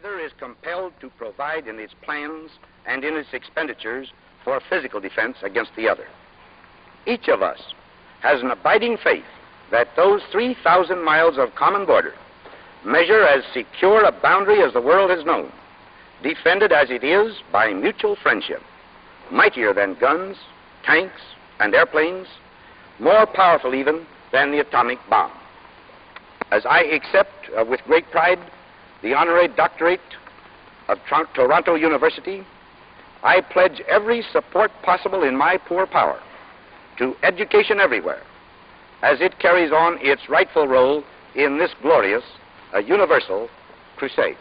Either is compelled to provide in its plans and in its expenditures for physical defense against the other. Each of us has an abiding faith that those 3,000 miles of common border measure as secure a boundary as the world has known, defended as it is by mutual friendship, mightier than guns, tanks, and airplanes, more powerful even than the atomic bomb. As I accept uh, with great pride the honorary doctorate of Toronto University, I pledge every support possible in my poor power to education everywhere as it carries on its rightful role in this glorious, uh, universal crusade.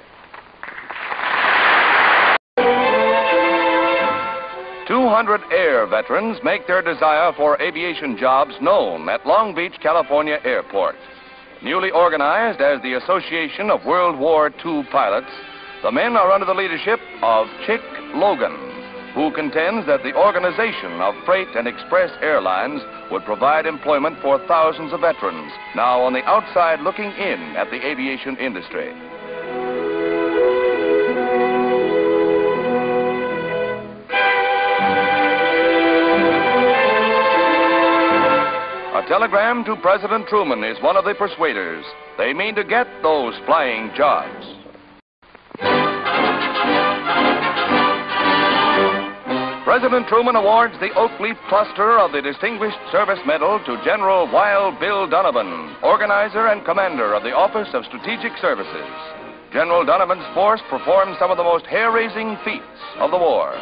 Two hundred air veterans make their desire for aviation jobs known at Long Beach, California Airport. Newly organized as the Association of World War II Pilots, the men are under the leadership of Chick Logan, who contends that the organization of freight and express airlines would provide employment for thousands of veterans now on the outside looking in at the aviation industry. Telegram to President Truman is one of the persuaders. They mean to get those flying jobs. President Truman awards the Oak Leaf Cluster of the Distinguished Service Medal to General Wild Bill Donovan, organizer and commander of the Office of Strategic Services. General Donovan's force performed some of the most hair raising feats of the war.